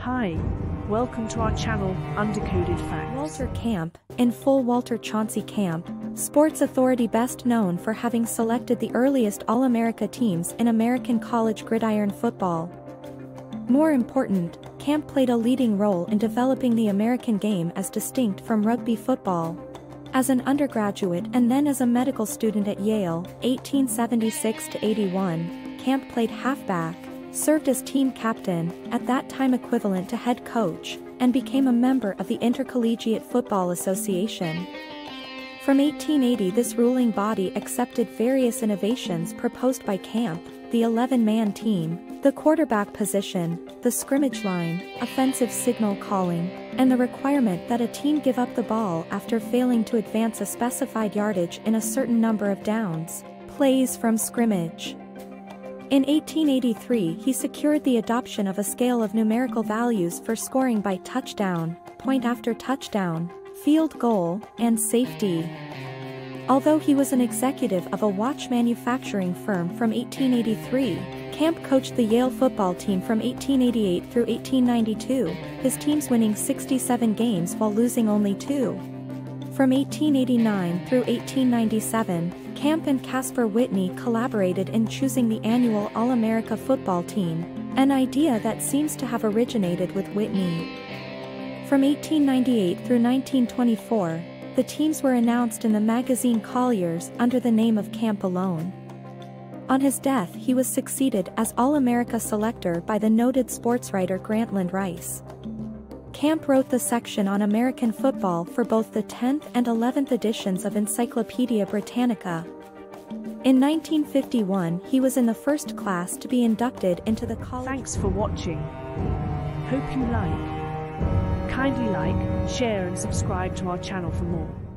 Hi, welcome to our channel, Undecoded Facts. Walter Camp, in full Walter Chauncey Camp, Sports Authority best known for having selected the earliest All-America teams in American college gridiron football. More important, Camp played a leading role in developing the American game as distinct from rugby football. As an undergraduate and then as a medical student at Yale, 1876-81, Camp played halfback, served as team captain, at that time equivalent to head coach, and became a member of the Intercollegiate Football Association. From 1880 this ruling body accepted various innovations proposed by Camp, the 11-man team, the quarterback position, the scrimmage line, offensive signal calling, and the requirement that a team give up the ball after failing to advance a specified yardage in a certain number of downs, plays from scrimmage. In 1883 he secured the adoption of a scale of numerical values for scoring by touchdown, point after touchdown, field goal, and safety. Although he was an executive of a watch manufacturing firm from 1883, Camp coached the Yale football team from 1888 through 1892, his teams winning 67 games while losing only two. From 1889 through 1897, Camp and Caspar Whitney collaborated in choosing the annual All-America football team, an idea that seems to have originated with Whitney. From 1898 through 1924, the teams were announced in the magazine Collier's under the name of Camp alone. On his death he was succeeded as All-America selector by the noted sportswriter Grantland Rice. Camp wrote the section on American football for both the 10th and 11th editions of Encyclopedia Britannica. In 1951 he was in the first class to be inducted into the college. Thanks for watching. Hope you like. Kindly like, share and subscribe to our channel for more.